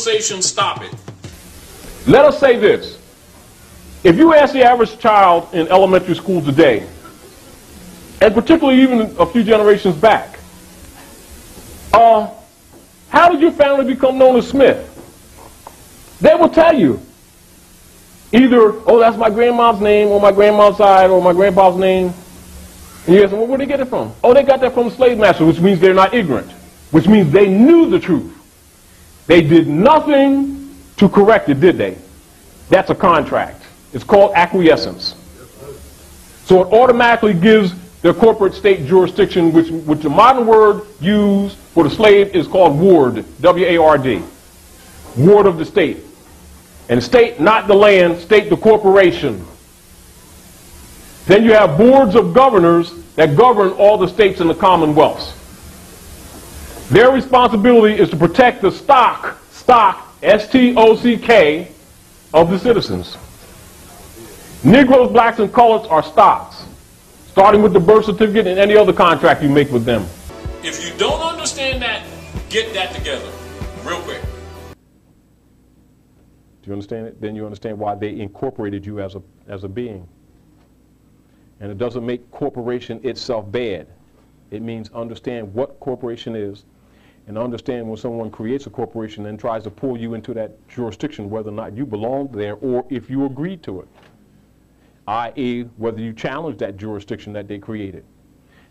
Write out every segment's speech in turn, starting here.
conversation, stop it. Let us say this. If you ask the average child in elementary school today, and particularly even a few generations back, uh, how did your family become known as Smith? They will tell you. Either, oh, that's my grandma's name, or my grandma's side, or my grandpa's name. And you ask them, well, where did they get it from? Oh, they got that from slave master, which means they're not ignorant, which means they knew the truth. They did nothing to correct it, did they? That's a contract. It's called acquiescence. So it automatically gives their corporate state jurisdiction, which, which the modern word used for the slave is called ward, W-A-R-D. Ward of the state. And state, not the land, state the corporation. Then you have boards of governors that govern all the states in the commonwealths. Their responsibility is to protect the stock, stock, S-T-O-C-K, of the citizens. Negroes, blacks, and coloreds are stocks, starting with the birth certificate and any other contract you make with them. If you don't understand that, get that together real quick. Do you understand it? Then you understand why they incorporated you as a, as a being. And it doesn't make corporation itself bad. It means understand what corporation is and understand when someone creates a corporation and tries to pull you into that jurisdiction, whether or not you belong there or if you agree to it, i.e., whether you challenge that jurisdiction that they created.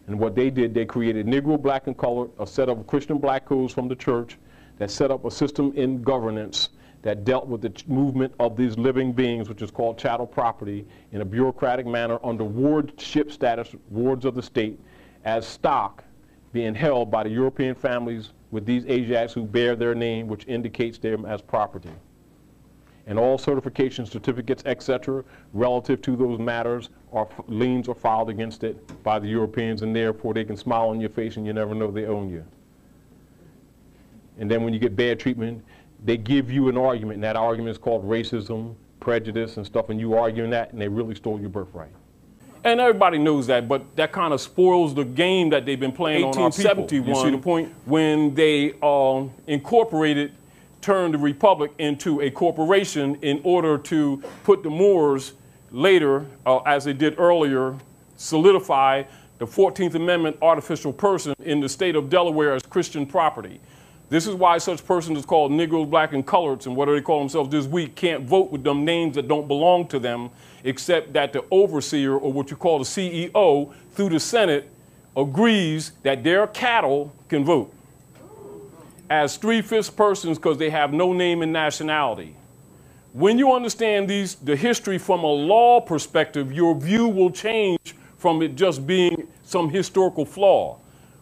And what they did, they created Negro, black, and colored, a set of Christian black codes from the church that set up a system in governance that dealt with the movement of these living beings, which is called chattel property, in a bureaucratic manner under wardship status, wards of the state, as stock being held by the European families with these Asiatics who bear their name, which indicates them as property. And all certification certificates, etc., relative to those matters, are liens are filed against it by the Europeans, and therefore they can smile on your face and you never know they own you. And then when you get bad treatment, they give you an argument, and that argument is called racism, prejudice, and stuff, and you arguing that, and they really stole your birthright. And everybody knows that, but that kind of spoils the game that they've been playing on our people. You see the point? When they uh, incorporated, turned the republic into a corporation in order to put the Moors later, uh, as they did earlier, solidify the 14th Amendment artificial person in the state of Delaware as Christian property. This is why such persons is called Negroes, black, and coloreds, and what do they call themselves this week, can't vote with them names that don't belong to them, except that the overseer, or what you call the CEO, through the Senate, agrees that their cattle can vote as three-fifths persons because they have no name and nationality. When you understand these, the history from a law perspective, your view will change from it just being some historical flaw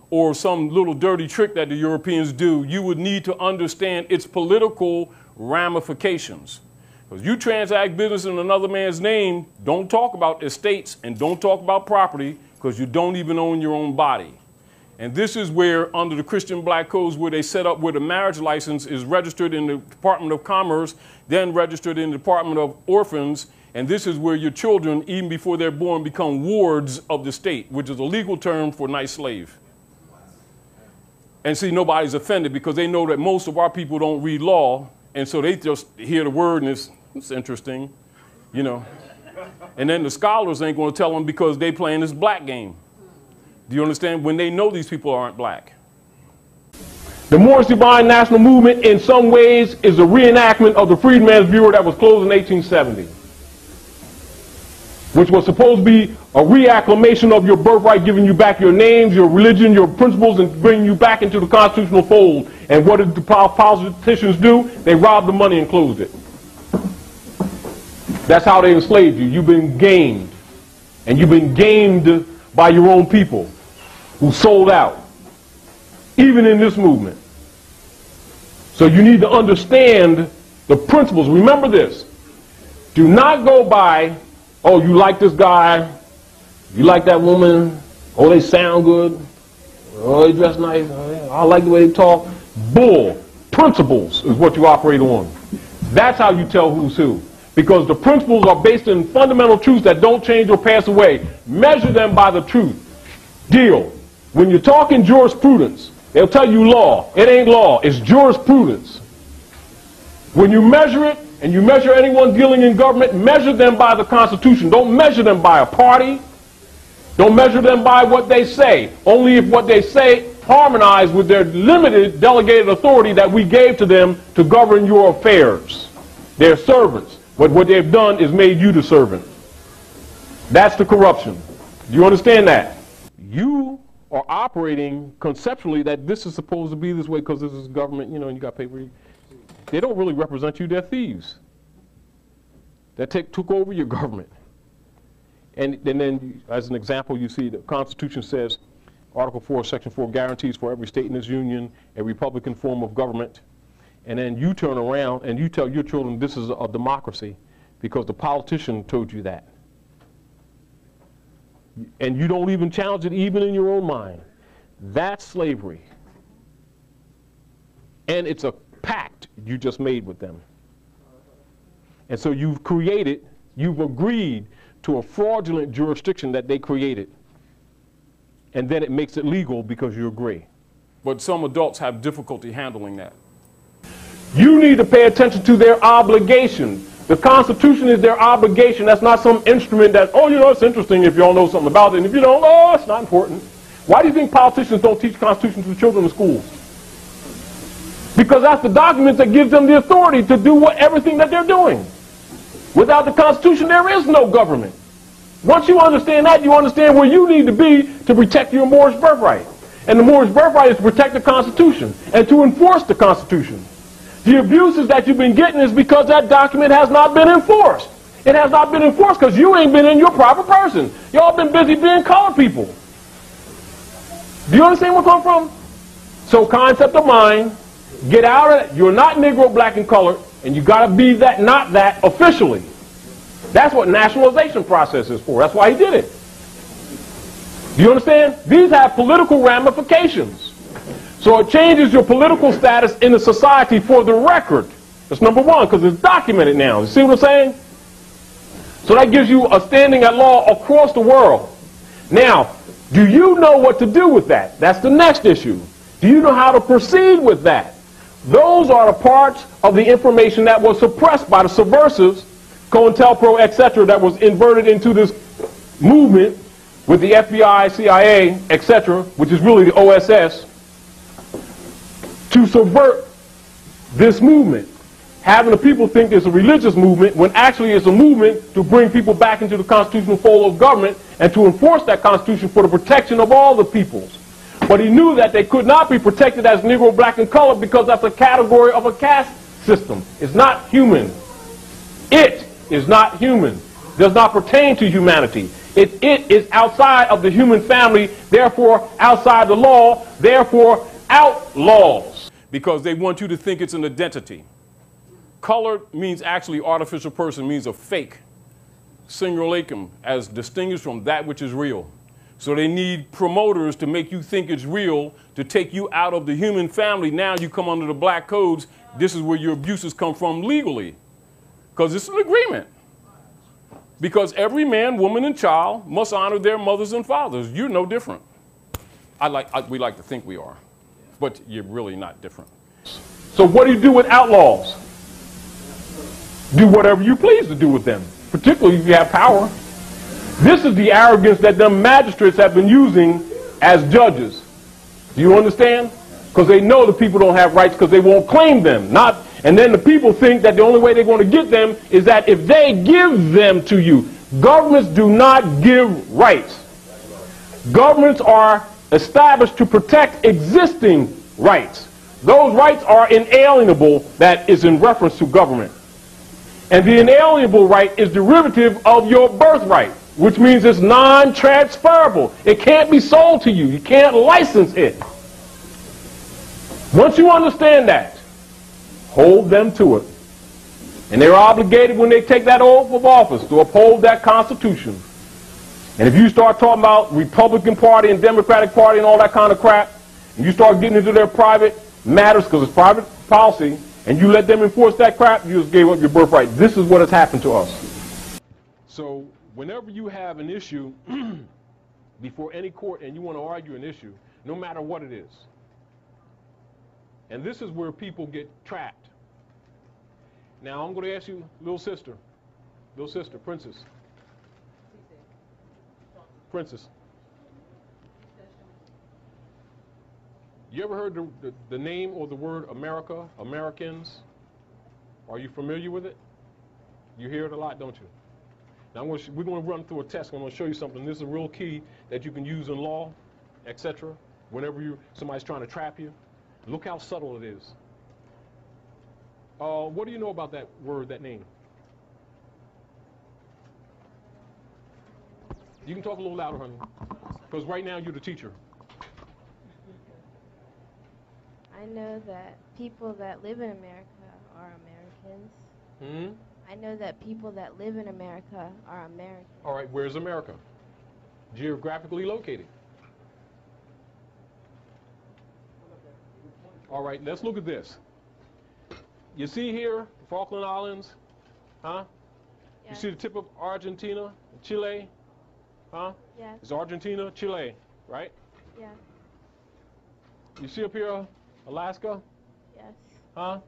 or some little dirty trick that the Europeans do, you would need to understand its political ramifications. Because you transact business in another man's name, don't talk about estates and don't talk about property because you don't even own your own body. And this is where, under the Christian Black Codes, where they set up where the marriage license is registered in the Department of Commerce, then registered in the Department of Orphans, and this is where your children, even before they're born, become wards of the state, which is a legal term for nice slave. And see, nobody's offended because they know that most of our people don't read law, and so they just hear the word and it's, it's interesting, you know. And then the scholars ain't going to tell them because they playing this black game. Do you understand? When they know these people aren't black. The Moorish Divine National Movement, in some ways, is a reenactment of the Freedmen's Bureau that was closed in 1870 which was supposed to be a reacclamation of your birthright, giving you back your names, your religion, your principles, and bringing you back into the constitutional fold. And what did the politicians do? They robbed the money and closed it. That's how they enslaved you. You've been gamed. And you've been gamed by your own people who sold out, even in this movement. So you need to understand the principles. Remember this. Do not go by Oh, you like this guy? You like that woman? Oh, they sound good. Oh, they dress nice. Oh, I like the way they talk. Bull. Principles is what you operate on. That's how you tell who's who. Because the principles are based in fundamental truths that don't change or pass away. Measure them by the truth. Deal. When you're talking jurisprudence, they'll tell you law. It ain't law. It's jurisprudence. When you measure it, and you measure anyone dealing in government, measure them by the Constitution. Don't measure them by a party. Don't measure them by what they say. Only if what they say harmonize with their limited delegated authority that we gave to them to govern your affairs. They're servants. But what they've done is made you the servant. That's the corruption. Do you understand that? You are operating conceptually that this is supposed to be this way because this is government, you know, and you got paper. They don't really represent you, they're thieves that take, took over your government. And, and then, as an example, you see the Constitution says, Article 4, Section 4 guarantees for every state in this union a Republican form of government. And then you turn around and you tell your children this is a democracy because the politician told you that. And you don't even challenge it even in your own mind. That's slavery. And it's a pact you just made with them. And so you've created, you've agreed to a fraudulent jurisdiction that they created. And then it makes it legal because you agree. But some adults have difficulty handling that. You need to pay attention to their obligation. The Constitution is their obligation. That's not some instrument that, oh, you know, it's interesting if you all know something about it. And if you don't, oh, it's not important. Why do you think politicians don't teach Constitution to the children in schools? Because that's the document that gives them the authority to do what, everything that they're doing. Without the Constitution, there is no government. Once you understand that, you understand where you need to be to protect your Moorish birthright. And the Moorish birthright is to protect the Constitution and to enforce the Constitution. The abuses that you've been getting is because that document has not been enforced. It has not been enforced because you ain't been in your proper person. Y'all been busy being colored people. Do you understand where I come from? So concept of mind, get out of it. You're not Negro, black, and colored. And you got to be that, not that officially. That's what nationalization process is for. That's why he did it. Do you understand? These have political ramifications. So it changes your political status in the society for the record. That's number one, because it's documented now. You see what I'm saying? So that gives you a standing at law across the world. Now, do you know what to do with that? That's the next issue. Do you know how to proceed with that? Those are the parts of the information that was suppressed by the subversives, COINTELPRO, etc., that was inverted into this movement with the FBI, CIA, etc., which is really the OSS, to subvert this movement. Having the people think it's a religious movement when actually it's a movement to bring people back into the constitutional fold of government and to enforce that constitution for the protection of all the peoples. But he knew that they could not be protected as Negro, black, and colored because that's a category of a caste system. It's not human. It is not human. Does not pertain to humanity. It, it is outside of the human family, therefore outside the law, therefore outlaws. Because they want you to think it's an identity. Colored means actually artificial person, means a fake. Simulacrum, as distinguished from that which is real. So they need promoters to make you think it's real, to take you out of the human family. Now you come under the black codes. This is where your abuses come from legally. Because it's an agreement. Because every man, woman, and child must honor their mothers and fathers. You're no different. I like, I, we like to think we are, but you're really not different. So what do you do with outlaws? Do whatever you please to do with them, particularly if you have power. This is the arrogance that the magistrates have been using as judges. Do you understand? Because they know the people don't have rights because they won't claim them. Not, and then the people think that the only way they're going to get them is that if they give them to you. Governments do not give rights. Governments are established to protect existing rights. Those rights are inalienable that is in reference to government. And the inalienable right is derivative of your birthright which means it's non-transferable. It can't be sold to you. You can't license it. Once you understand that, hold them to it. And they're obligated when they take that oath of office to uphold that Constitution. And if you start talking about Republican Party and Democratic Party and all that kind of crap, and you start getting into their private matters because it's private policy, and you let them enforce that crap, you just gave up your birthright. This is what has happened to us. So whenever you have an issue before any court and you want to argue an issue, no matter what it is, and this is where people get trapped. Now I'm going to ask you, little sister, little sister, princess. Princess. You ever heard the, the, the, name or the word America, Americans? Are you familiar with it? You hear it a lot, don't you? Now gonna we're going to run through a test. I'm going to show you something. This is a real key that you can use in law, etc. Whenever you somebody's trying to trap you, look how subtle it is. Uh, what do you know about that word, that name? You can talk a little louder, honey, because right now you're the teacher. I know that people that live in America are Americans. Hmm? I know that people that live in America are Americans. All right, where's America? Geographically located. All right, let's look at this. You see here, the Falkland Islands, huh? Yes. You see the tip of Argentina, Chile, huh? Yes. It's Argentina, Chile, right? Yeah. You see up here, Alaska? Yes. Huh?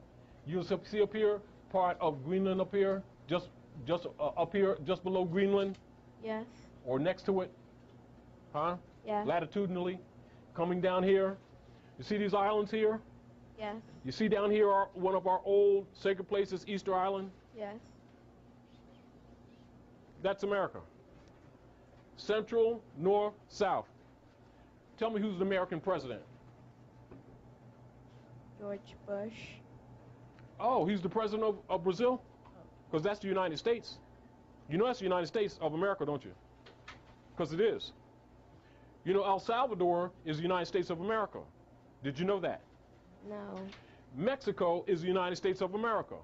You see up here, part of Greenland up here, just just uh, up here, just below Greenland? Yes. Or next to it? Huh? Yeah. Latitudinally, coming down here. You see these islands here? Yes. You see down here our, one of our old sacred places, Easter Island? Yes. That's America. Central, North, South. Tell me who's the American president? George Bush. Oh, he's the president of, of Brazil? Because that's the United States. You know that's the United States of America, don't you? Because it is. You know El Salvador is the United States of America. Did you know that? No. Mexico is the United States of America.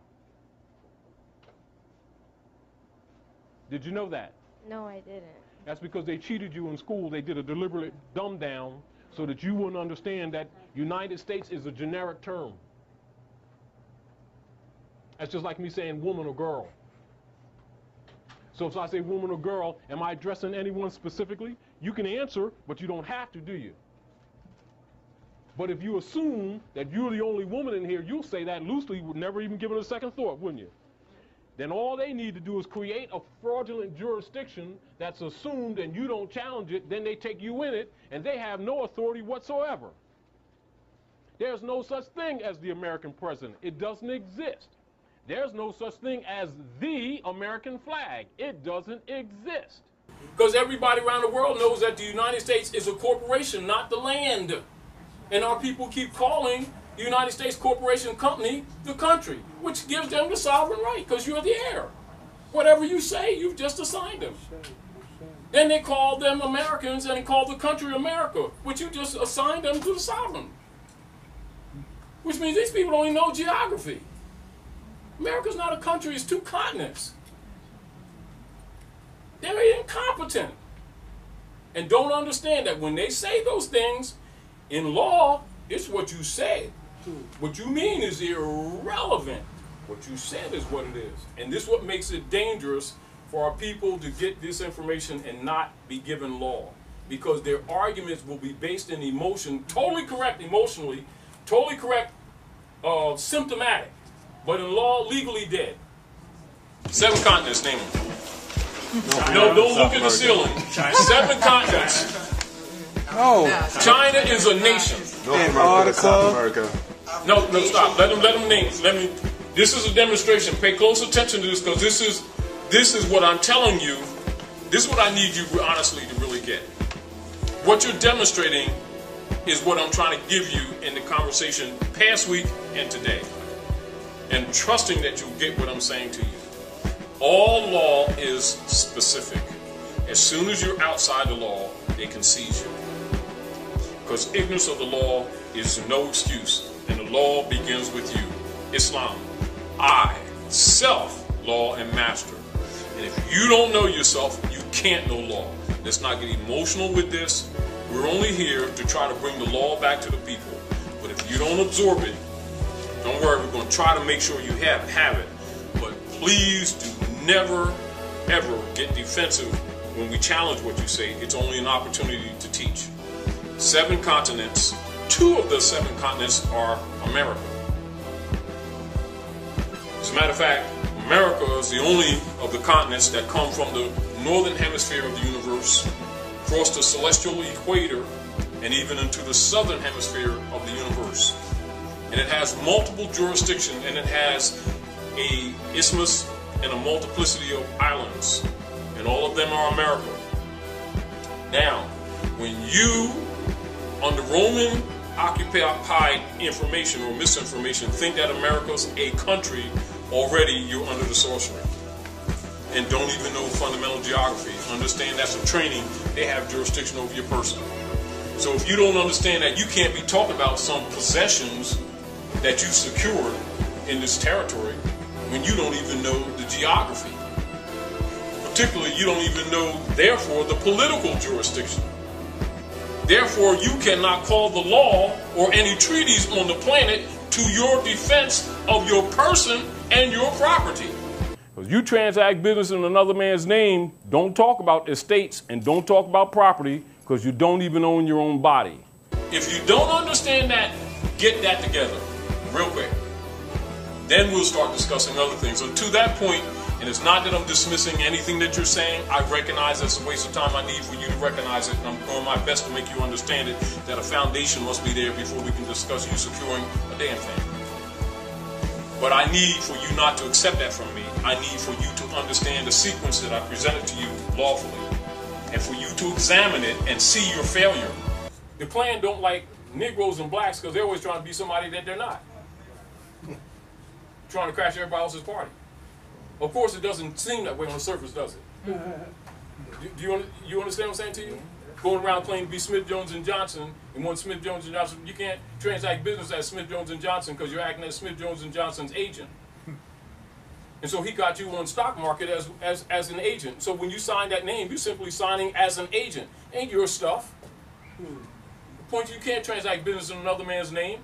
Did you know that? No, I didn't. That's because they cheated you in school. They did a deliberate dumb down so that you wouldn't understand that United States is a generic term. That's just like me saying woman or girl. So if I say woman or girl, am I addressing anyone specifically? You can answer, but you don't have to, do you? But if you assume that you're the only woman in here, you'll say that loosely, would never even give it a second thought, wouldn't you? Then all they need to do is create a fraudulent jurisdiction that's assumed and you don't challenge it, then they take you in it, and they have no authority whatsoever. There's no such thing as the American president. It doesn't exist. There's no such thing as the American flag. It doesn't exist. Because everybody around the world knows that the United States is a corporation, not the land. And our people keep calling the United States Corporation Company the country, which gives them the sovereign right because you're the heir. Whatever you say, you've just assigned them. Then they call them Americans and call the country America, which you just assigned them to the sovereign. Which means these people don't even know geography. America's not a country, it's two continents. They're incompetent and don't understand that when they say those things, in law, it's what you say. What you mean is irrelevant. What you said is what it is. And this is what makes it dangerous for our people to get this information and not be given law. Because their arguments will be based in emotion, totally correct emotionally, totally correct uh, symptomatic, but in law, legally dead. Seven continents, name them. No, don't look at the ceiling. Seven continents. No. China is a nation. Antarctica. No, no, stop. Let them, let them name. Let me. This is a demonstration. Pay close attention to this because this is, this is what I'm telling you. This is what I need you honestly to really get. What you're demonstrating is what I'm trying to give you in the conversation past week and today, and trusting that you'll get what I'm saying to you. All law is specific. As soon as you're outside the law, they can seize you. Because ignorance of the law is no excuse, and the law begins with you. Islam, I, self, law, and master. And if you don't know yourself, you can't know law. Let's not get emotional with this. We're only here to try to bring the law back to the people. But if you don't absorb it, don't worry, we're going to try to make sure you have, have it. But please do never, ever get defensive when we challenge what you say. It's only an opportunity to teach seven continents. Two of the seven continents are America. As a matter of fact, America is the only of the continents that come from the northern hemisphere of the universe, across the celestial equator, and even into the southern hemisphere of the universe. And it has multiple jurisdictions, and it has a isthmus and a multiplicity of islands, and all of them are America. Now, when you, under Roman occupied information or misinformation, think that America's a country, already you're under the sorcery. And don't even know fundamental geography. Understand that's a training. They have jurisdiction over your person. So if you don't understand that, you can't be talking about some possessions that you secured in this territory when you don't even know the geography. Particularly, you don't even know, therefore, the political jurisdiction. Therefore, you cannot call the law or any treaties on the planet to your defense of your person and your property. Because you transact business in another man's name, don't talk about estates and don't talk about property because you don't even own your own body. If you don't understand that, get that together real quick. Then we'll start discussing other things. So to that point, and it's not that I'm dismissing anything that you're saying. I recognize it's a waste of time. I need for you to recognize it. And I'm doing my best to make you understand it, that a foundation must be there before we can discuss you securing a damn thing. But I need for you not to accept that from me. I need for you to understand the sequence that I presented to you lawfully. And for you to examine it and see your failure. The Klan don't like Negroes and blacks because they're always trying to be somebody that they're not. Trying to crash everybody else's party. Of course, it doesn't seem that way on the surface, does it? Mm-hmm. do, do, you, you understand what I'm saying to you? Going around claiming to be Smith, Jones, and Johnson, and one Smith, Jones, and Johnson, you can't transact business as Smith, Jones, and Johnson because you're acting as Smith, Jones, and Johnson's agent. And so he got you on stock market as, as, as an agent. So when you sign that name, you're simply signing as an agent. Ain't your stuff. Hmm. The point you can't transact business in another man's name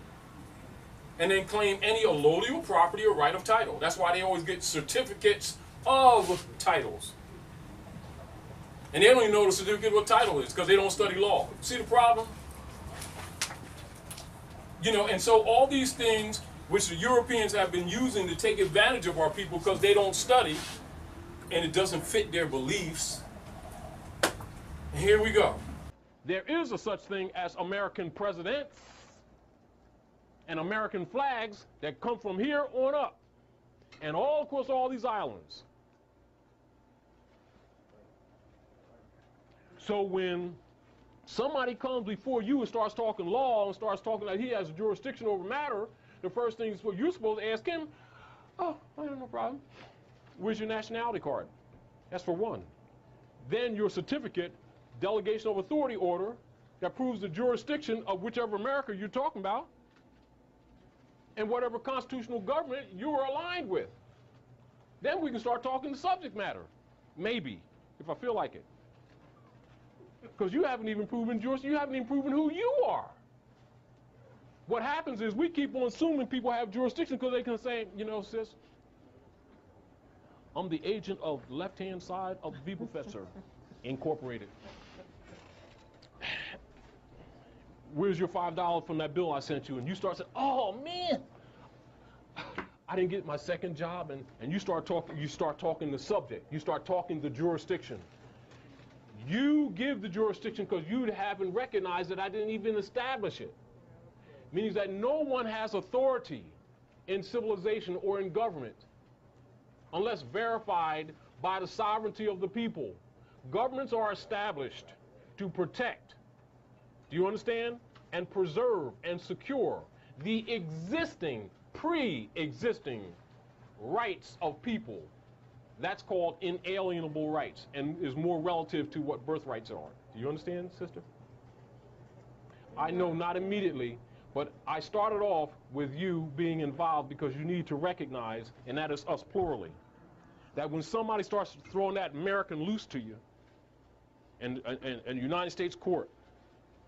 and then claim any allodial property or right of title. That's why they always get certificates of titles. And they don't even know the certificate of title is because they don't study law. See the problem? You know, and so all these things which the Europeans have been using to take advantage of our people because they don't study and it doesn't fit their beliefs. Here we go. There is a such thing as American presidents and American flags that come from here on up and all across all these islands. So when somebody comes before you and starts talking law and starts talking like he has jurisdiction over matter, the first thing is what you're supposed to ask him, oh, I don't have no problem. Where's your nationality card? That's for one. Then your certificate, delegation of authority order, that proves the jurisdiction of whichever America you're talking about and whatever constitutional government you are aligned with. Then we can start talking the subject matter. Maybe, if I feel like it. Because you haven't even proven yours, you haven't even proven who you are. What happens is we keep on assuming people have jurisdiction because they can say, you know, sis, I'm the agent of left-hand side of Professor Incorporated where's your $5 from that bill I sent you? And you start saying, oh, man, I didn't get my second job. And, and you start talking, you start talking the subject. You start talking the jurisdiction. You give the jurisdiction because you haven't recognized that I didn't even establish it. Meaning that no one has authority in civilization or in government unless verified by the sovereignty of the people. Governments are established to protect do you understand? And preserve and secure the existing, pre-existing rights of people. That's called inalienable rights and is more relative to what birthrights are. Do you understand, sister? I know not immediately, but I started off with you being involved because you need to recognize, and that is us plurally, that when somebody starts throwing that American loose to you, and, and, and United States court,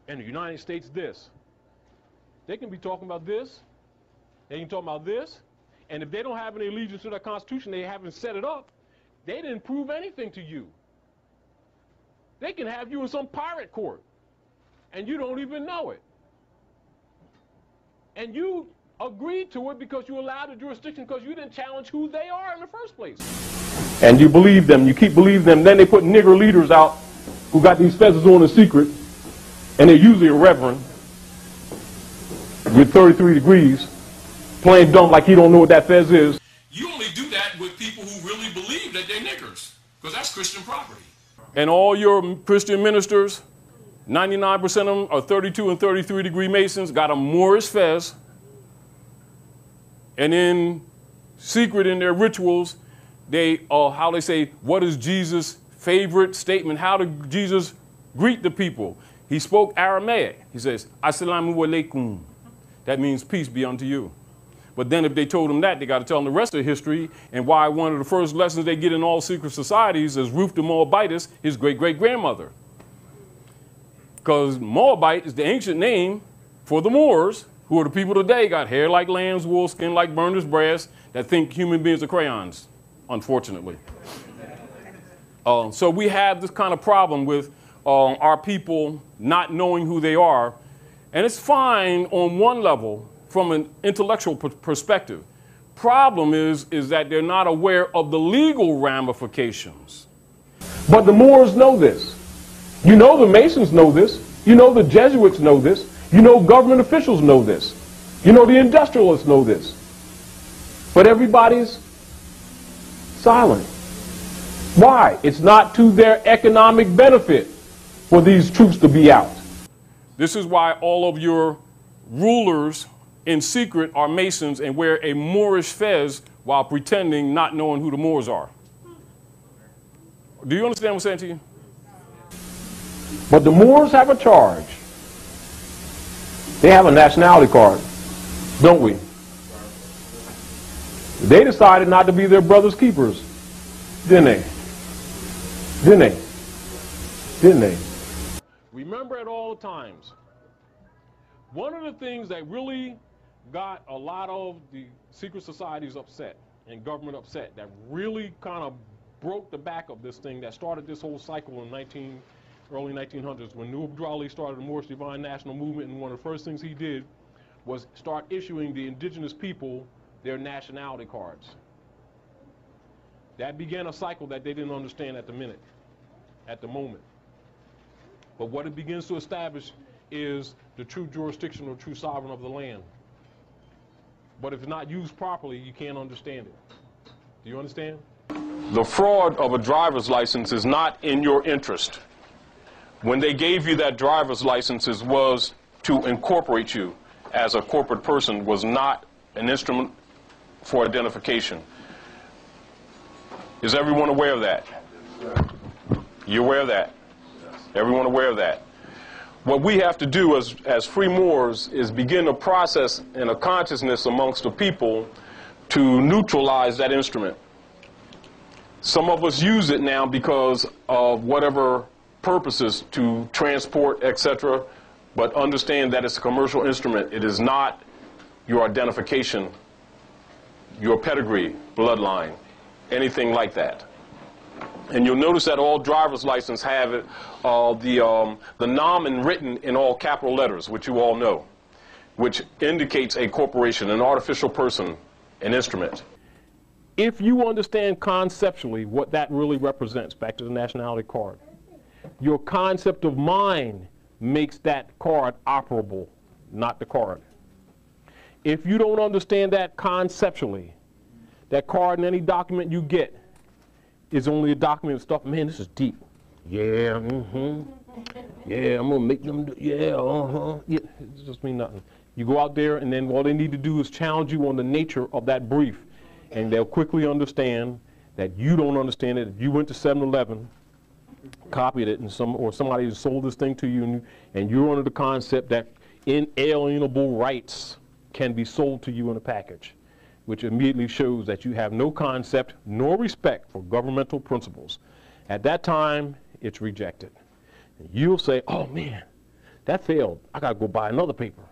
and the United States this. They can be talking about this. They can talk about this. And if they don't have any allegiance to the Constitution, they haven't set it up, they didn't prove anything to you. They can have you in some pirate court, and you don't even know it. And you agreed to it because you allowed the jurisdiction because you didn't challenge who they are in the first place. And you believe them, you keep believing them. Then they put nigger leaders out who got these feathers on in secret, and they're usually a reverend with 33 degrees, playing dumb like he don't know what that fez is. You only do that with people who really believe that they're niggers, because that's Christian property. And all your Christian ministers, 99% of them are 32 and 33 degree Masons, got a Moorish fez, and in secret in their rituals, they, uh, how they say, what is Jesus' favorite statement? How did Jesus greet the people? He spoke Aramaic. He says, Assalamu alaikum. That means peace be unto you. But then if they told him that, they got to tell him the rest of history and why one of the first lessons they get in all secret societies is Ruth the Moabitess, his great-great-grandmother. Because Moabite is the ancient name for the Moors, who are the people today, got hair like lamb's wool, skin like burnished brass, that think human beings are crayons, unfortunately. Uh, so we have this kind of problem with uh, our people not knowing who they are. And it's fine on one level from an intellectual perspective. Problem is, is that they're not aware of the legal ramifications. But the Moors know this. You know the Masons know this. You know the Jesuits know this. You know government officials know this. You know the industrialists know this. But everybody's silent. Why? It's not to their economic benefit for these troops to be out. This is why all of your rulers in secret are Masons and wear a Moorish fez while pretending not knowing who the Moors are. Do you understand what I'm saying to you? But the Moors have a charge. They have a nationality card, don't we? They decided not to be their brother's keepers, didn't they? Didn't they? Didn't they? Remember at all times, one of the things that really got a lot of the secret societies upset and government upset, that really kind of broke the back of this thing, that started this whole cycle in 19 early 1900s, when Noble Drew Ali started the Moorish Divine National Movement, and one of the first things he did was start issuing the indigenous people their nationality cards. That began a cycle that they didn't understand at the minute, at the moment. But what it begins to establish is the true jurisdiction or true sovereign of the land. But if not used properly, you can't understand it. Do you understand? The fraud of a driver's license is not in your interest when they gave you that driver's licenses was to incorporate you as a corporate person was not an instrument for identification. Is everyone aware of that? You aware of that? Everyone aware of that? What we have to do as, as free Moors is begin a process and a consciousness amongst the people to neutralize that instrument. Some of us use it now because of whatever purposes to transport, etc., but understand that it's a commercial instrument. It is not your identification, your pedigree, bloodline, anything like that. And you'll notice that all driver's license have it, uh, the, um, the nomen written in all capital letters, which you all know, which indicates a corporation, an artificial person, an instrument. If you understand conceptually what that really represents, back to the nationality card, your concept of mind makes that card operable, not the card. If you don't understand that conceptually, that card in any document you get is only a document stuff, man, this is deep. Yeah, mm-hmm. Yeah, I'm gonna make them do, yeah, uh-huh. Yeah, it just mean nothing. You go out there and then all they need to do is challenge you on the nature of that brief. And they'll quickly understand that you don't understand it. If you went to 7-Eleven copied it and some or somebody sold this thing to you and, and you're under the concept that inalienable rights can be sold to you in a package, which immediately shows that you have no concept nor respect for governmental principles. At that time, it's rejected. You'll say, oh man, that failed. I got to go buy another paper.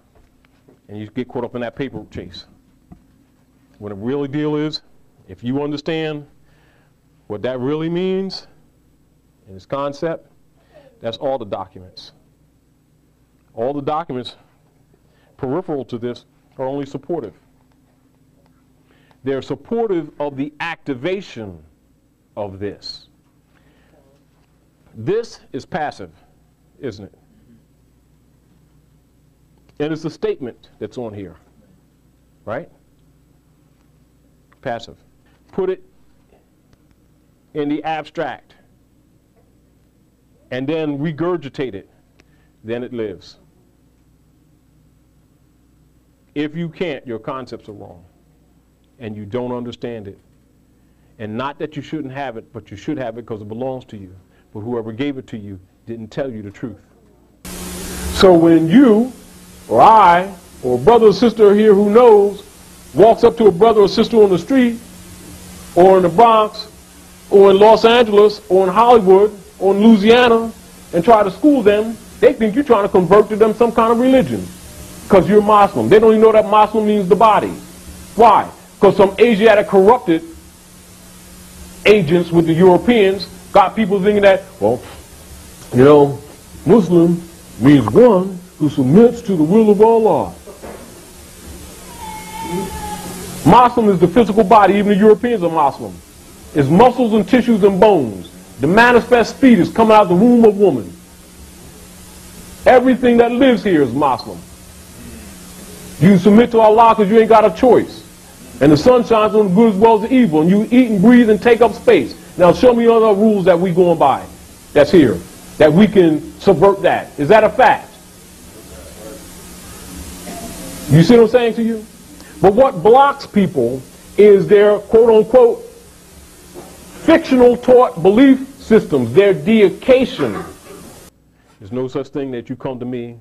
And you get caught up in that paper chase. When the real deal is, if you understand what that really means, and its concept, that's all the documents. All the documents peripheral to this are only supportive. They're supportive of the activation of this. This is passive, isn't it? And it's a statement that's on here, right? Passive. Put it in the abstract and then regurgitate it, then it lives. If you can't, your concepts are wrong and you don't understand it. And not that you shouldn't have it, but you should have it because it belongs to you. But whoever gave it to you didn't tell you the truth. So when you or I or a brother or sister here who knows walks up to a brother or sister on the street or in the Bronx or in Los Angeles or in Hollywood or in Louisiana and try to school them, they think you're trying to convert to them some kind of religion because you're Muslim. They don't even know that Muslim means the body. Why? Because some Asiatic corrupted agents with the Europeans got people thinking that, well, you know, Muslim means one who submits to the will of Allah. Muslim is the physical body, even the Europeans are Muslim. It's muscles and tissues and bones. The manifest fetus coming out of the womb of woman. Everything that lives here is Muslim. You submit to Allah because you ain't got a choice. And the sun shines on the good as well as the evil. And you eat and breathe and take up space. Now show me other rules that we going by that's here. That we can subvert that. Is that a fact? You see what I'm saying to you? But what blocks people is their quote unquote fictional taught belief systems, their deication. There's no such thing that you come to me,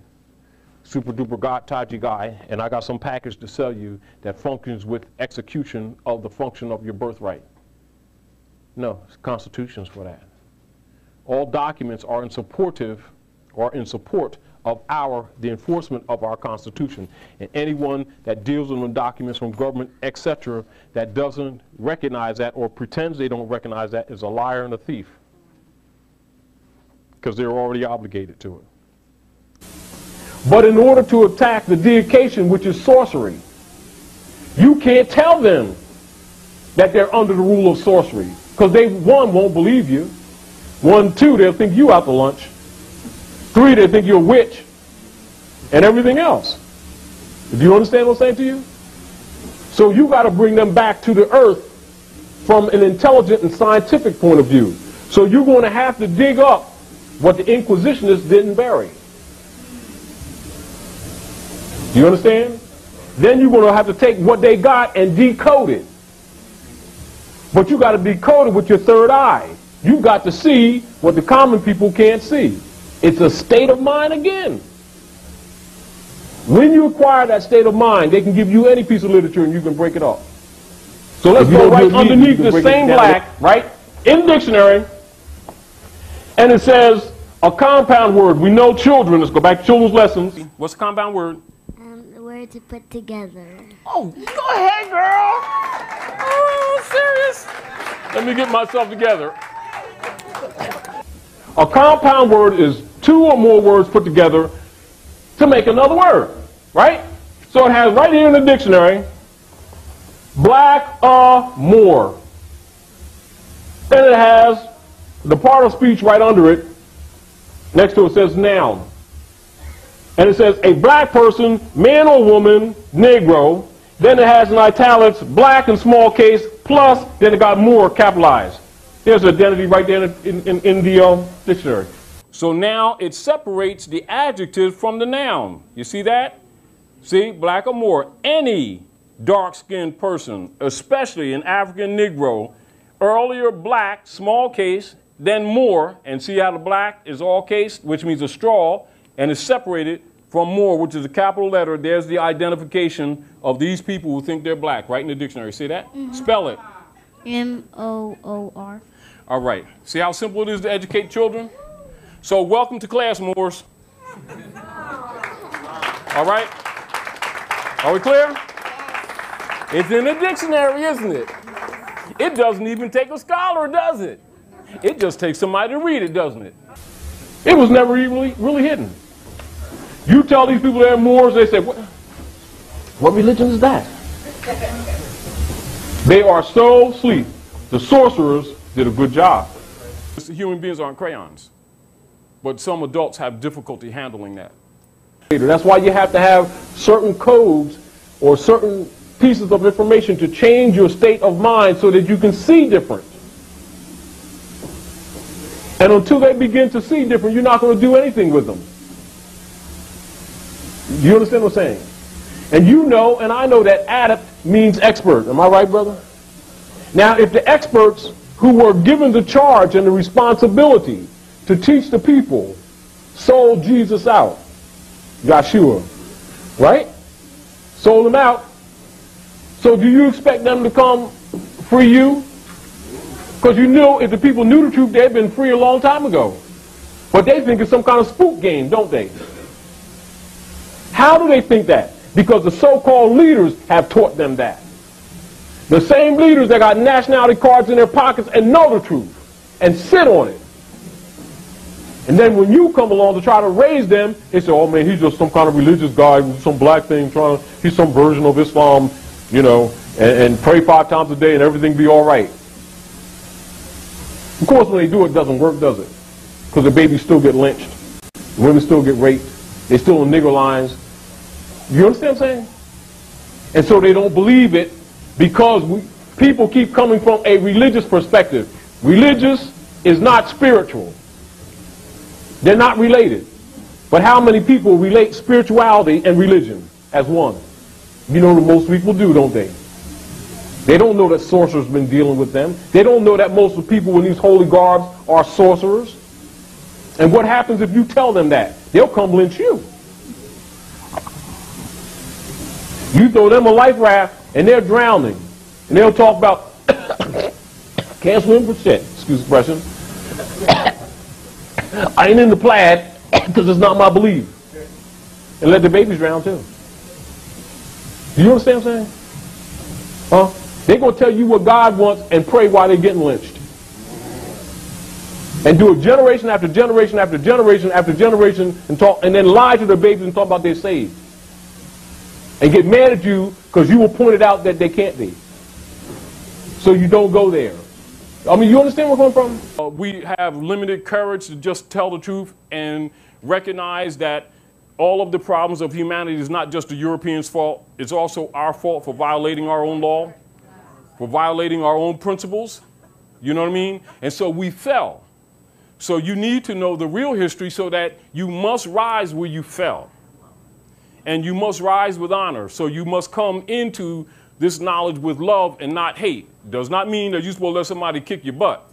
super duper god taji guy, and I got some package to sell you that functions with execution of the function of your birthright. No, constitutions for that. All documents are in supportive or in support of our, the enforcement of our Constitution. And anyone that deals with documents from government, etc., that doesn't recognize that or pretends they don't recognize that is a liar and a thief. Because they're already obligated to it. But in order to attack the deication, which is sorcery, you can't tell them that they're under the rule of sorcery. Because they, one, won't believe you. One, two, they'll think you out to lunch. Three, they think you're a witch. And everything else. Do you understand what I'm saying to you? So you got to bring them back to the earth from an intelligent and scientific point of view. So you're going to have to dig up what the Inquisitionists didn't bury. Do you understand? Then you're going to have to take what they got and decode it. But you got to decode it with your third eye. You've got to see what the common people can't see. It's a state of mind again. When you acquire that state of mind, they can give you any piece of literature and you can break it off. So let's go right underneath the same black, right, in the dictionary, and it says a compound word. We know children. Let's go back to children's lessons. What's a compound word? Word to put together. Oh, go ahead, girl. Oh, serious? Let me get myself together. A compound word is two or more words put together to make another word, right? So it has right here in the dictionary, blackamoor. And it has the part of speech right under it. Next to it says noun. And it says a black person, man or woman, Negro. Then it has in italics, black in small case, plus, then it got more capitalized. There's identity right there in, in, in the uh, dictionary. So now it separates the adjective from the noun. You see that? See, black or more. Any dark-skinned person, especially an African Negro, earlier black, small case, then Moor, and see how the black is all case, which means a straw, and is separated from Moor, which is a capital letter. There's the identification of these people who think they're black, right in the dictionary. See that? Mm -hmm. Spell it. M-O-O-R. All right. See how simple it is to educate children? So welcome to class, Moors. All right? Are we clear? It's in the dictionary, isn't it? It doesn't even take a scholar, does it? It just takes somebody to read it, doesn't it? It was never really, really hidden. You tell these people they're Moors, they say, what? What religion is that? They are so sleep. The sorcerers did a good job. Human beings aren't crayons. But some adults have difficulty handling that. That's why you have to have certain codes or certain pieces of information to change your state of mind so that you can see different. And until they begin to see different, you're not going to do anything with them. You understand what I'm saying? And you know, and I know that adept means expert. Am I right, brother? Now, if the experts who were given the charge and the responsibility to teach the people sold Jesus out, Joshua, right? Sold him out. So do you expect them to come free you? Because you know if the people knew the truth, they'd been free a long time ago. But they think it's some kind of spook game, don't they? How do they think that? Because the so-called leaders have taught them that. The same leaders that got nationality cards in their pockets and know the truth and sit on it. And then when you come along to try to raise them, they say, oh man, he's just some kind of religious guy, some black thing, trying to, he's some version of Islam, you know, and, and pray five times a day and everything be all right. Of course, when they do it, it doesn't work, does it? Because the babies still get lynched. Women still get raped. They still in nigger lines. You understand what I'm saying? And so they don't believe it because we, people keep coming from a religious perspective. Religious is not spiritual. They're not related. But how many people relate spirituality and religion as one? You know most people do, don't they? They don't know that sorcerers been dealing with them. They don't know that most of the people in these holy garbs are sorcerers. And what happens if you tell them that? They'll come lynch you. You throw them a life raft and they're drowning. And they'll talk about, can't swim for shit, excuse the expression. I ain't in the plaid because it's not my belief. And let the babies drown too. Do you understand what I'm saying? Huh? They're going to tell you what God wants and pray while they're getting lynched. And do it generation after generation after generation after generation and talk and then lie to their babies and talk about they're saved and get mad at you because you will point it out that they can't be. So you don't go there. I mean, you understand where I'm coming from? Uh, we have limited courage to just tell the truth and recognize that all of the problems of humanity is not just the Europeans' fault. It's also our fault for violating our own law, for violating our own principles. You know what I mean? And so we fell. So you need to know the real history so that you must rise where you fell and you must rise with honor. So you must come into this knowledge with love and not hate. Does not mean that you're supposed to let somebody kick your butt.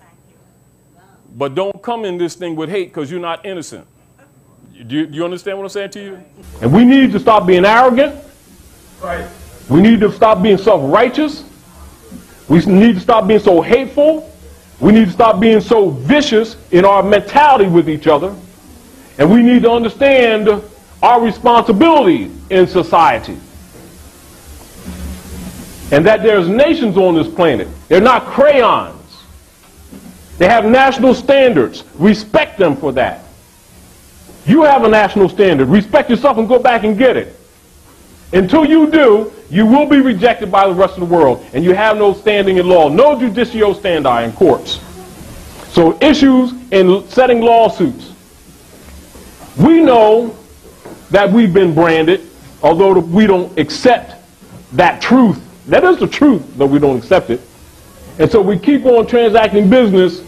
But don't come in this thing with hate because you're not innocent. Do you, do you, understand what I'm saying to you? And we need to stop being arrogant. Right. We need to stop being self-righteous. We need to stop being so hateful. We need to stop being so vicious in our mentality with each other. And we need to understand our responsibility in society. And that there's nations on this planet. They're not crayons. They have national standards. Respect them for that. You have a national standard. Respect yourself and go back and get it. Until you do, you will be rejected by the rest of the world. And you have no standing in law, no judicio standi in courts. So issues in setting lawsuits. We know that we've been branded, although we don't accept that truth. That is the truth, though we don't accept it. And so we keep on transacting business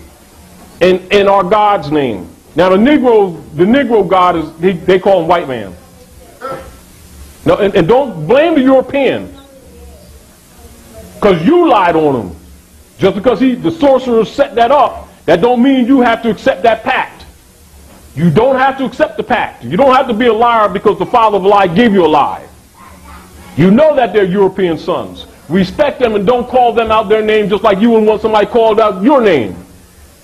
in, in our God's name. Now the Negro, the Negro God is, he, they call him white man. No, and, and don't blame the Europeans. Because you lied on him. Just because he, the sorcerer set that up, that don't mean you have to accept that pact. You don't have to accept the pact. You don't have to be a liar because the father of a lie gave you a lie. You know that they're European sons. Respect them and don't call them out their name just like you would want somebody called out your name.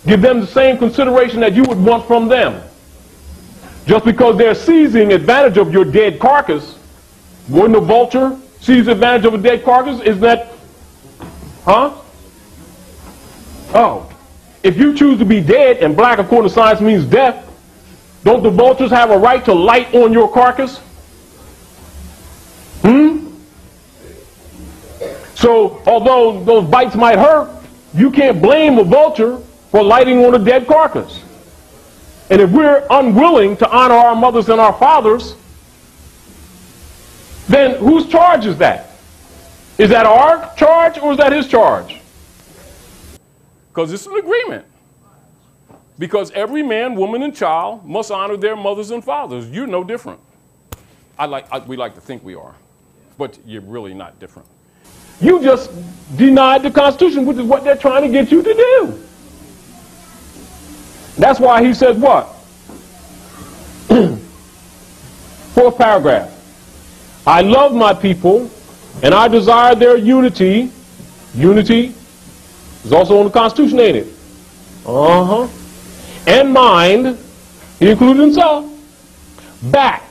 Give them the same consideration that you would want from them. Just because they're seizing advantage of your dead carcass, wouldn't a vulture seize advantage of a dead carcass? Is that, huh? Oh. If you choose to be dead, and black according to science means death, don't the vultures have a right to light on your carcass? Hmm? So although those bites might hurt, you can't blame a vulture for lighting on a dead carcass. And if we're unwilling to honor our mothers and our fathers, then whose charge is that? Is that our charge or is that his charge? Because it's an agreement. Because every man, woman, and child must honor their mothers and fathers. You're no different. I like, I, we like to think we are, but you're really not different. You just denied the Constitution, which is what they're trying to get you to do. That's why he says what? Fourth paragraph. I love my people, and I desire their unity. Unity is also on the Constitution, ain't it? Uh-huh. And mind, he included back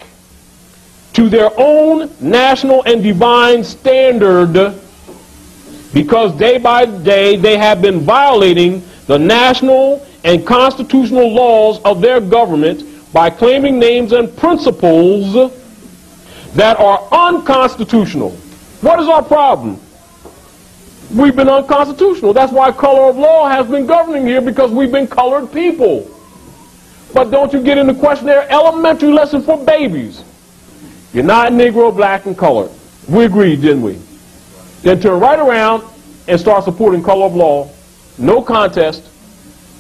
to their own national and divine standard because day by day they have been violating the national and constitutional laws of their government by claiming names and principles that are unconstitutional. What is our problem? We've been unconstitutional. That's why color of law has been governing here because we've been colored people. But don't you get in the question there, elementary lesson for babies. You're not Negro, black, and colored. We agreed, didn't we? Then turn right around and start supporting color of law. No contest,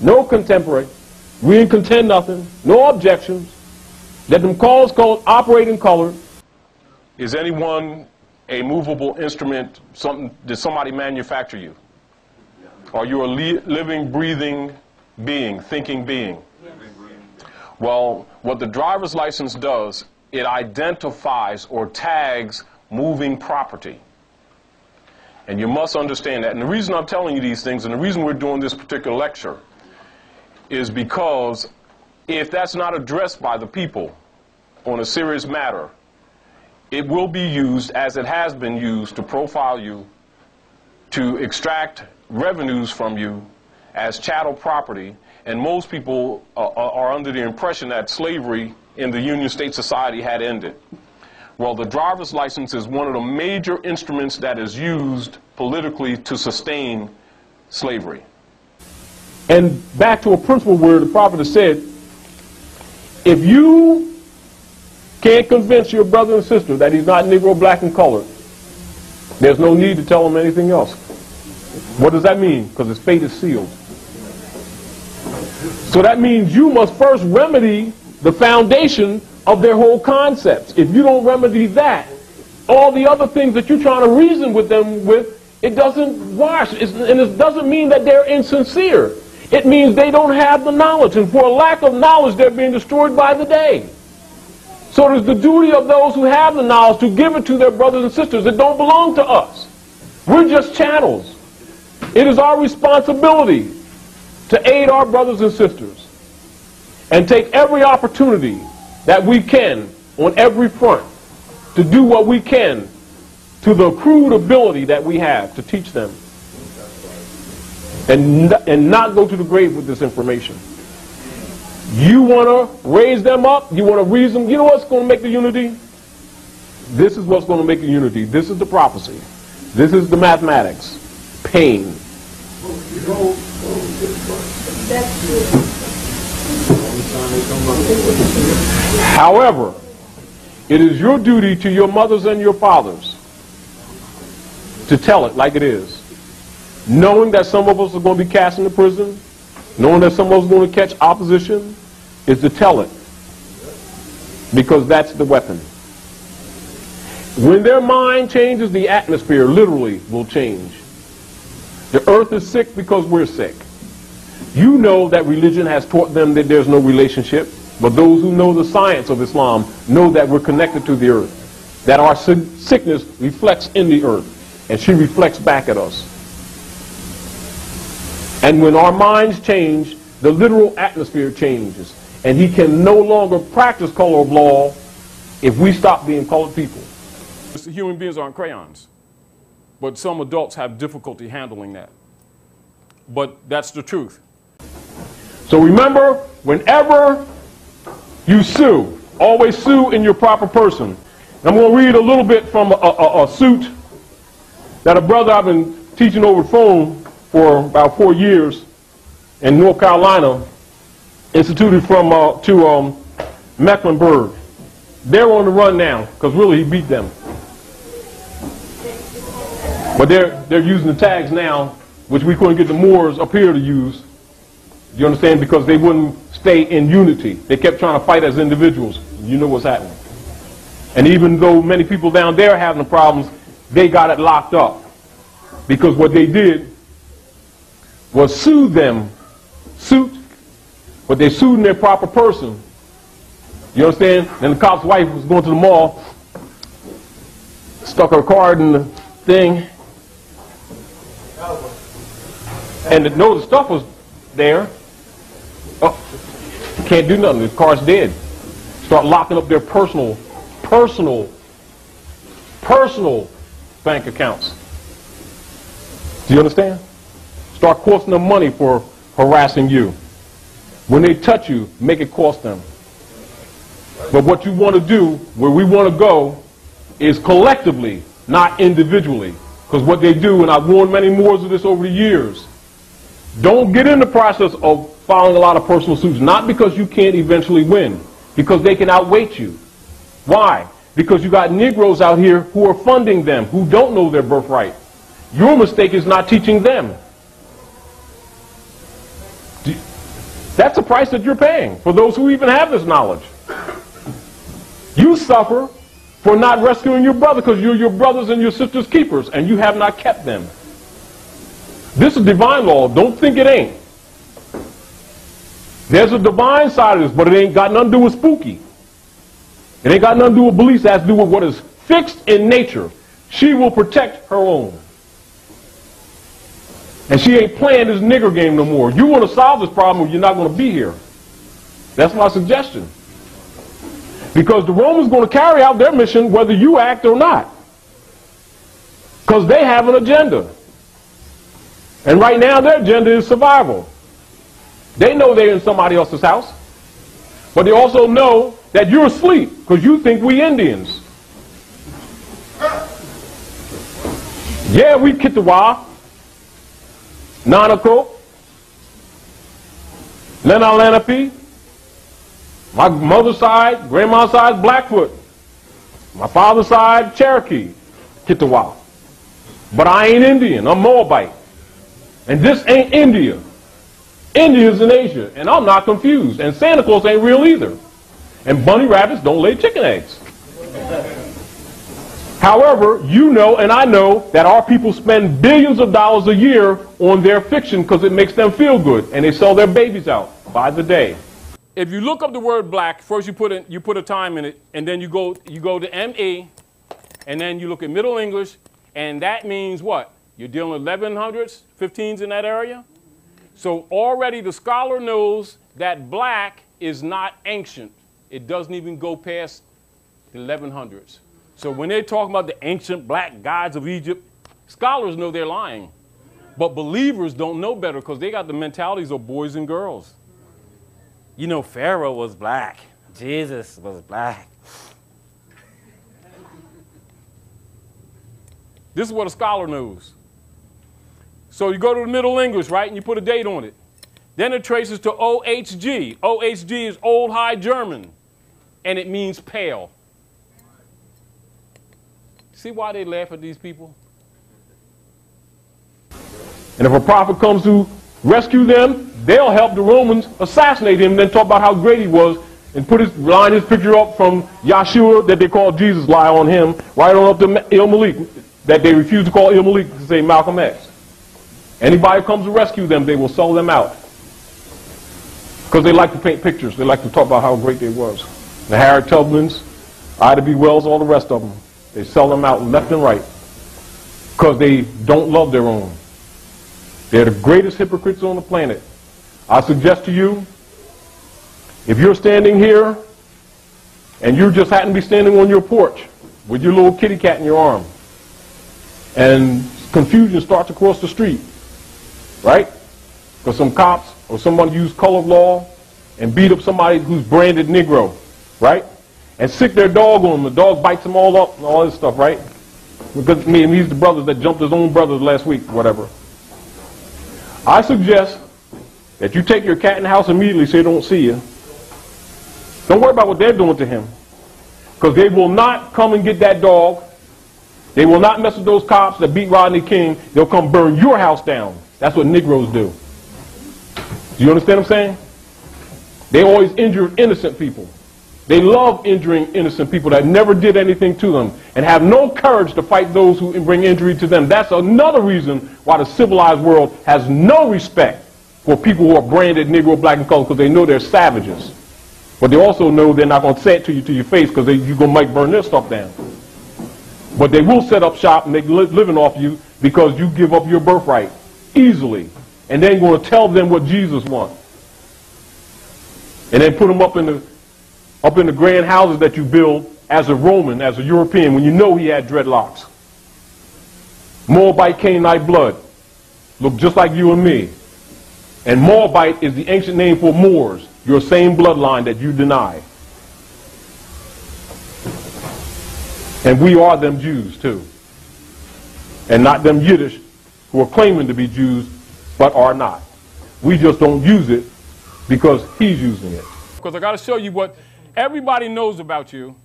no contemporary. We didn't contend nothing, no objections. Let them cause code operate in color. Is anyone a movable instrument? Something, did somebody manufacture you? Are you a li living, breathing being, thinking being? Well, what the driver's license does, it identifies or tags moving property. And you must understand that. And the reason I'm telling you these things and the reason we're doing this particular lecture is because if that's not addressed by the people on a serious matter, it will be used as it has been used to profile you, to extract revenues from you as chattel property. And most people uh, are under the impression that slavery in the Union State Society had ended. Well, the driver's license is one of the major instruments that is used politically to sustain slavery. And back to a principle where the prophet said, if you can't convince your brother and sister that he's not Negro, black, and colored, there's no need to tell him anything else. What does that mean? Because his fate is sealed. So that means you must first remedy the foundation of their whole concepts. If you don't remedy that, all the other things that you're trying to reason with them with, it doesn't wash. It's, and it doesn't mean that they're insincere. It means they don't have the knowledge. And for a lack of knowledge, they're being destroyed by the day. So it is the duty of those who have the knowledge to give it to their brothers and sisters that don't belong to us. We're just channels. It is our responsibility to aid our brothers and sisters and take every opportunity that we can on every front to do what we can to the crude ability that we have to teach them and, and not go to the grave with this information. You want to raise them up? You want to reason? You know what's going to make the unity? This is what's going to make the unity. This is the prophecy. This is the mathematics. Pain. However, it is your duty to your mothers and your fathers to tell it like it is. Knowing that some of us are going to be cast into prison, knowing that some of us are going to catch opposition, is to tell it. Because that's the weapon. When their mind changes, the atmosphere literally will change. The earth is sick because we're sick. You know that religion has taught them that there's no relationship, but those who know the science of Islam know that we're connected to the earth, that our sickness reflects in the earth, and she reflects back at us. And when our minds change, the literal atmosphere changes, and he can no longer practice color of law if we stop being colored people. Human beings aren't crayons, but some adults have difficulty handling that. But that's the truth. So remember, whenever you sue, always sue in your proper person. I'm going to read a little bit from a, a, a suit that a brother I've been teaching over the phone for about four years in North Carolina instituted from uh, to um, Mecklenburg. They're on the run now because really he beat them. But they're, they're using the tags now, which we couldn't get the Moors up here to use. You understand? Because they wouldn't stay in unity. They kept trying to fight as individuals. You know what's happening. And even though many people down there are having the problems, they got it locked up. Because what they did was sue them, suit, but they in their proper person. You understand? And the cop's wife was going to the mall, stuck her card in the thing, and the, no, the stuff was there. Oh, can't do nothing. The car's dead. Start locking up their personal, personal, personal bank accounts. Do you understand? Start costing them money for harassing you. When they touch you, make it cost them. But what you want to do, where we want to go, is collectively, not individually. Because what they do, and I've warned many more of this over the years, don't get in the process of filing a lot of personal suits, not because you can't eventually win, because they can outweight you. Why? Because you got Negroes out here who are funding them, who don't know their birthright. Your mistake is not teaching them. That's the price that you're paying for those who even have this knowledge. You suffer for not rescuing your brother because you're your brothers and your sisters' keepers, and you have not kept them. This is divine law. Don't think it ain't. There's a divine side of this, but it ain't got nothing to do with spooky. It ain't got nothing to do with beliefs. It has to do with what is fixed in nature. She will protect her own. And she ain't playing this nigger game no more. You want to solve this problem you're not going to be here. That's my suggestion. Because the Romans going to carry out their mission whether you act or not. Because they have an agenda. And right now their agenda is survival. They know they're in somebody else's house. But they also know that you're asleep because you think we Indians. Yeah, we Kitawa, Nanako, Lenni Lenape, my mother's side, grandma's side, Blackfoot. My father's side, Cherokee, Kitawa. But I ain't Indian. I'm Moabite. And this ain't India. India's in Asia. And I'm not confused. And Santa Claus ain't real either. And bunny rabbits don't lay chicken eggs. However, you know and I know that our people spend billions of dollars a year on their fiction because it makes them feel good. And they sell their babies out by the day if you look up the word black, first you put in, you put a time in it, and then you go you go to ME, and then you look at Middle English, and that means what? You're dealing with 1100s, 15s in that area. So already the scholar knows that black is not ancient. It doesn't even go past the 1100s. So when they're talking about the ancient black gods of Egypt, scholars know they're lying. But believers don't know better because they got the mentalities of boys and girls. You know, Pharaoh was black. Jesus was black. This is what a scholar knows. So you go to the Middle English, right, and you put a date on it. Then it traces to OHG. OHG is Old High German, and it means pale. See why they laugh at these people? And if a prophet comes to rescue them, they'll help the Romans assassinate him, then talk about how great he was, and put his line his picture up from Yahshua that they call Jesus lie on him, right on up to Il Malik that they refuse to call Il Malik to say Malcolm X. Anybody who comes to rescue them, they will sell them out. Because they like to paint pictures. They like to talk about how great they was. The Harriet Tubmans, Ida B. Wells, all the rest of them. They sell them out left and right. Because they don't love their own. They're the greatest hypocrites on the planet. I suggest to you, if you're standing here and you just happen to be standing on your porch with your little kitty cat in your arm, and confusion starts across the street, right? Because some cops or someone used color law and beat up somebody who's branded Negro, right? And sick their dog on them. The dog bites them all up and all this stuff, right? Because me and he's the brothers that jumped his own brothers last week, whatever. I suggest that you take your cat in the house immediately so they don't see you. Don't worry about what they're doing to him. Because they will not come and get that dog. They will not mess with those cops that beat Rodney King. They'll come burn your house down. That's what Negroes do. Do you understand what I'm saying? They always injure innocent people. They love injuring innocent people that never did anything to them and have no courage to fight those who bring injury to them. That's another reason why the civilized world has no respect for people who are branded Negro, black, and colored because they know they're savages. But they also know they're not going to say it to you to your face because you're going to might burn their stuff down. But they will set up shop and make li living off you because you give up your birthright easily. And then going to tell them what Jesus wants. And then put them up in the up in the grand houses that you build as a Roman, as a European, when you know he had dreadlocks. Moabite Canaanite blood. Look just like you and me. And Moabite is the ancient name for Moors, your same bloodline that you deny. And we are them Jews too. And not them Yiddish who are claiming to be Jews but are not. We just don't use it because he's using it. Because I got to show you what everybody knows about you,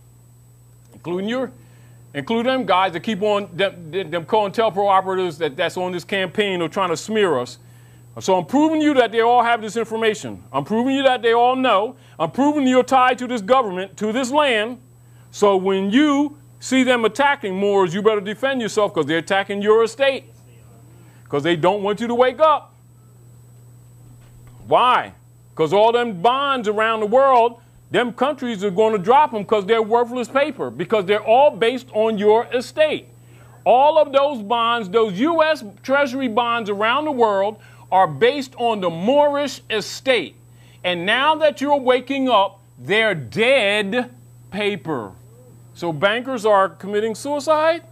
including your, including them guys that keep on, them, them COINTELPRO operatives that, that's on this campaign or trying to smear us. So I'm proving you that they all have this information. I'm proving you that they all know. I'm proving you're tied to this government, to this land. So when you see them attacking Moors, you better defend yourself because they're attacking your estate. Because they don't want you to wake up. Why? Because all them bonds around the world, them countries are going to drop them because they're worthless paper, because they're all based on your estate. All of those bonds, those U.S. Treasury bonds around the world, are based on the Moorish estate. And now that you're waking up, they're dead paper. So bankers are committing suicide?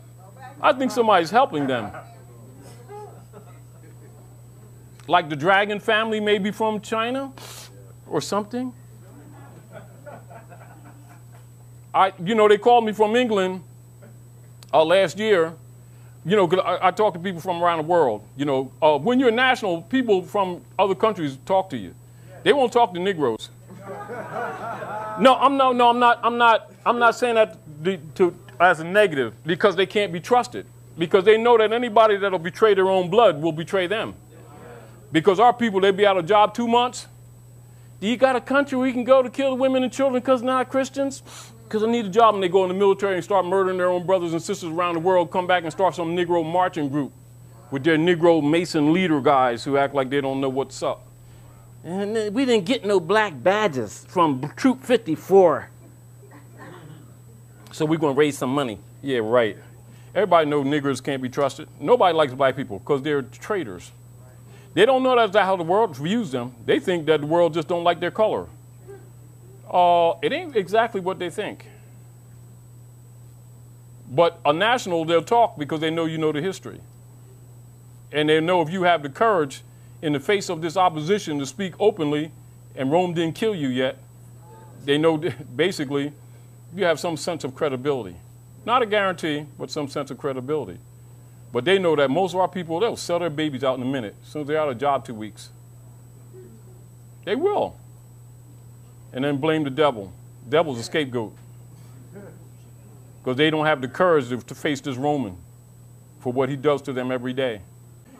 I think somebody's helping them. Like the dragon family, maybe from China or something. I, you know, they called me from England uh, last year. You know, I, I talk to people from around the world. You know, uh, when you're a national, people from other countries talk to you. They won't talk to Negroes. No, I'm no, no, I'm not. I'm not. I'm not saying that to, to, as a negative because they can't be trusted. Because they know that anybody that'll betray their own blood will betray them. Because our people, they'd be out of job two months. Do you got a country where you can go to kill the women and children because they're not Christians? Because I need a job and they go in the military and start murdering their own brothers and sisters around the world, come back and start some Negro marching group with their Negro Mason leader guys who act like they don't know what's up. And uh, we didn't get no black badges from Troop 54. So we're going to raise some money. Yeah, right. Everybody know niggers can't be trusted. Nobody likes black people because they're traitors. They don't know that's how the world views them. They think that the world just don't like their color. Uh, it ain't exactly what they think. But a national, they'll talk because they know you know the history. And they know if you have the courage in the face of this opposition to speak openly, and Rome didn't kill you yet, they know basically you have some sense of credibility. Not a guarantee, but some sense of credibility. But they know that most of our people, they'll sell their babies out in a minute. As soon as they're out of job two weeks. They will. And then blame the devil. Devil's a scapegoat. Because they don't have the courage to, to face this Roman for what he does to them every day.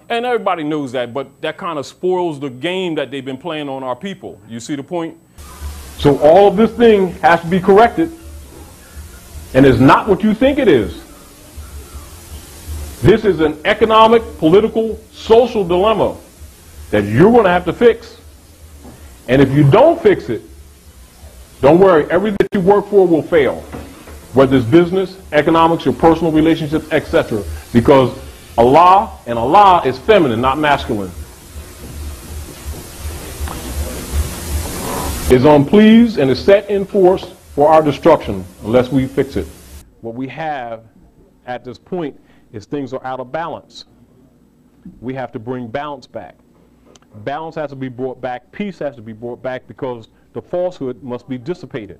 And everybody knows that, but that kind of spoils the game that they've been playing on our people. You see the point? So all of this thing has to be corrected, and is not what you think it is. This is an economic, political, social dilemma that you're going to have to fix. And if you don't fix it, don't worry, everything that you work for will fail. Whether it's business, economics, your personal relationships, etc. Because Allah and Allah is feminine, not masculine. Is unpleased and is set in force for our destruction unless we fix it. What we have at this point is things are out of balance. We have to bring balance back. Balance has to be brought back, peace has to be brought back because the falsehood must be dissipated.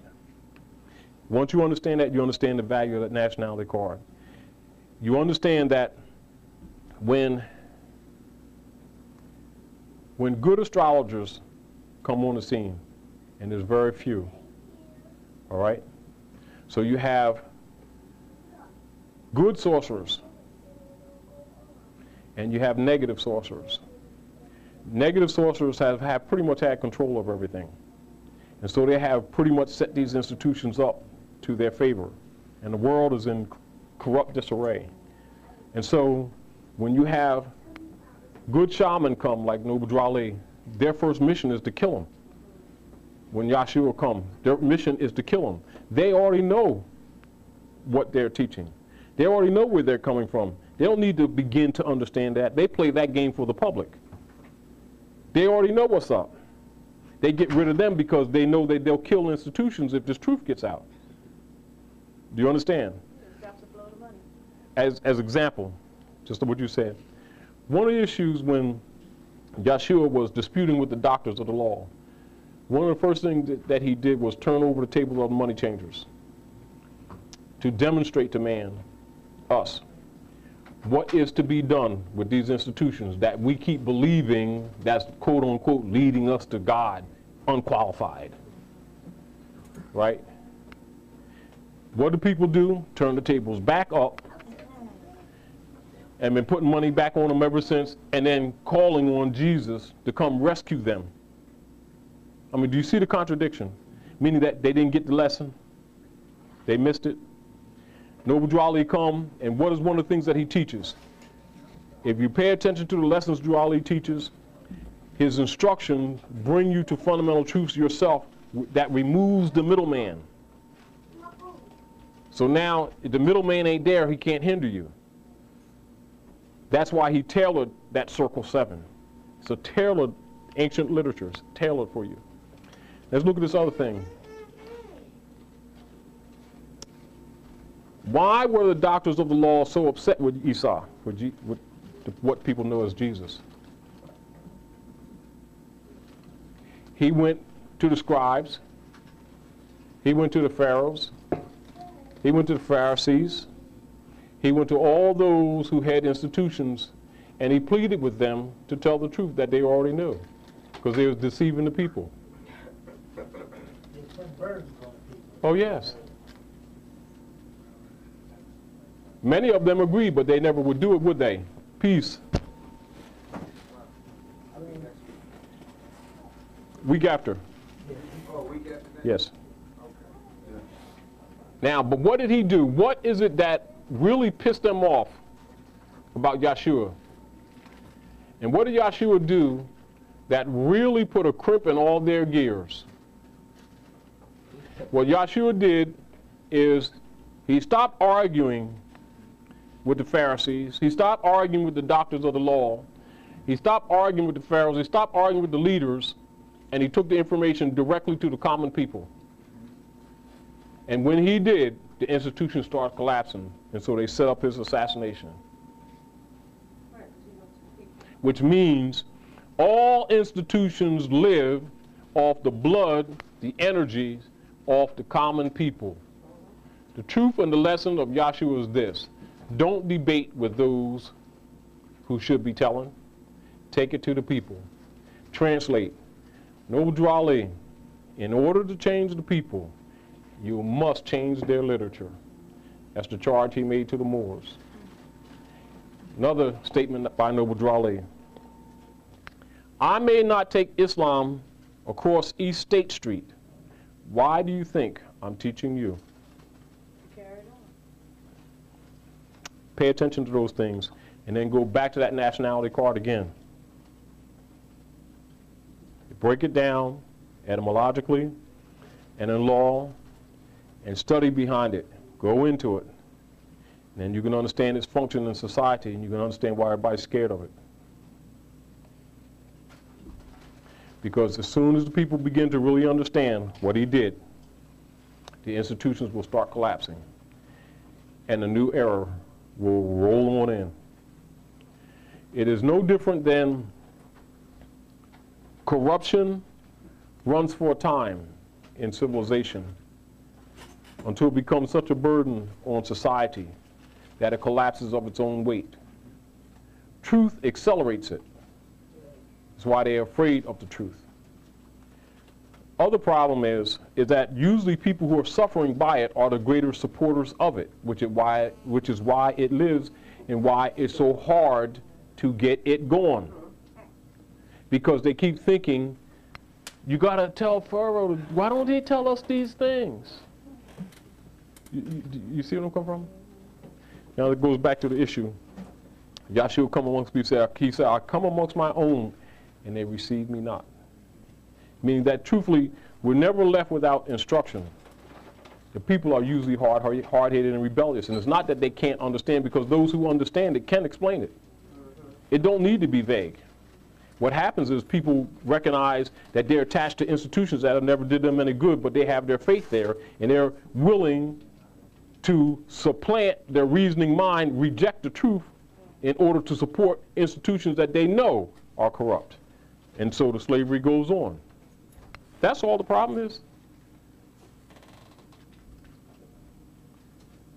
Once you understand that, you understand the value of that nationality card. you understand that when when good astrologers come on the scene, and there's very few, all right? So you have good sorcerers, and you have negative sorcerers. Negative sorcerers have, have pretty much had control of everything. And so they have pretty much set these institutions up to their favor. And the world is in corrupt disarray. And so when you have good shaman come like Noble their first mission is to kill him. When Yahshua come, their mission is to kill him. They already know what they're teaching. They already know where they're coming from. They don't need to begin to understand that. They play that game for the public. They already know what's up. They get rid of them because they know that they'll kill institutions if this truth gets out. Do you understand? As, as example, just what you said. One of the issues when Yahshua was disputing with the doctors of the law, one of the first things that, that he did was turn over the table of the money changers to demonstrate to man, us, what is to be done with these institutions that we keep believing that's quote unquote leading us to God unqualified. Right? What do people do? Turn the tables back up and been putting money back on them ever since and then calling on Jesus to come rescue them. I mean, do you see the contradiction? Meaning that they didn't get the lesson, they missed it. Noble Ali come, and what is one of the things that he teaches? If you pay attention to the lessons Ali teaches, his instructions bring you to fundamental truths yourself that removes the middleman. So now, if the middleman ain't there, he can't hinder you. That's why he tailored that Circle 7. So tailored, ancient literature, it's tailored for you. Let's look at this other thing. Why were the doctors of the law so upset with Esau, with, G, with what people know as Jesus? He went to the scribes, he went to the pharaohs, he went to the Pharisees, he went to all those who had institutions and he pleaded with them to tell the truth that they already knew because they was deceiving the people. Oh, yes. Many of them agreed, but they never would do it, would they? Peace. Week after. Yes. Now, but what did he do? What is it that really pissed them off about Yahshua? And what did Yahshua do that really put a crimp in all their gears? What Yahshua did is he stopped arguing with the Pharisees. He stopped arguing with the doctors of the law. He stopped arguing with the Pharaohs. He stopped arguing with the leaders. And he took the information directly to the common people. And when he did, the institution started collapsing. And so they set up his assassination. Which means all institutions live off the blood, the energies of the common people. The truth and the lesson of Yahshua is this. Don't debate with those who should be telling. Take it to the people. Translate. Drew Ali, in order to change the people, you must change their literature. That's the charge he made to the Moors. Another statement by Noble Ali. I may not take Islam across East State Street. Why do you think I'm teaching you? Pay attention to those things and then go back to that nationality card again. Break it down etymologically and in law and study behind it. Go into it. And then you can understand its function in society and you can understand why everybody's scared of it. Because as soon as the people begin to really understand what he did, the institutions will start collapsing. And a new era will roll on in. It is no different than corruption runs for a time in civilization until it becomes such a burden on society that it collapses of its own weight. Truth accelerates it. That's why they're afraid of the truth. Other problem is, is that usually people who are suffering by it are the greater supporters of it, which is why, which is why it lives and why it's so hard to get it going. Because they keep thinking, you got to tell Pharaoh, why don't he tell us these things? You, you, you see where I'm coming from? Now it goes back to the issue. Yahshua come amongst me, he said, I come amongst my own, and they receive me not. Meaning that truthfully, we're never left without instruction. The people are usually hard, hard-headed and rebellious, and it's not that they can't understand, because those who understand it can explain it. It don't need to be vague. What happens is people recognize that they're attached to institutions that have never did them any good, but they have their faith there, and they're willing to supplant their reasoning mind, reject the truth, in order to support institutions that they know are corrupt. And so the slavery goes on. That's all the problem is.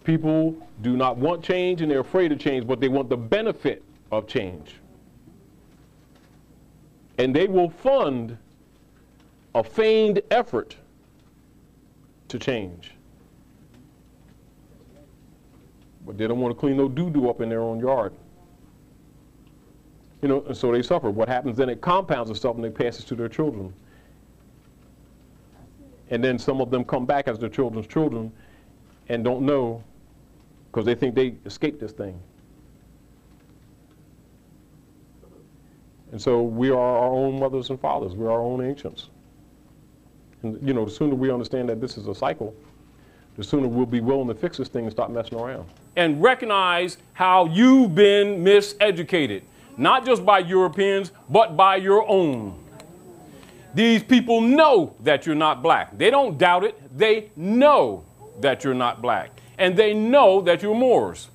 People do not want change and they're afraid of change, but they want the benefit of change. And they will fund a feigned effort to change. But they don't want to clean no doo-doo up in their own yard. You know, and so they suffer. What happens then, it compounds itself and they pass it to their children. And then some of them come back as their children's children and don't know because they think they escaped this thing. And so we are our own mothers and fathers. We're our own ancients. And, you know, the sooner we understand that this is a cycle, the sooner we'll be willing to fix this thing and stop messing around. And recognize how you've been miseducated, not just by Europeans, but by your own. These people know that you're not black. They don't doubt it. They know that you're not black. And they know that you're Moors.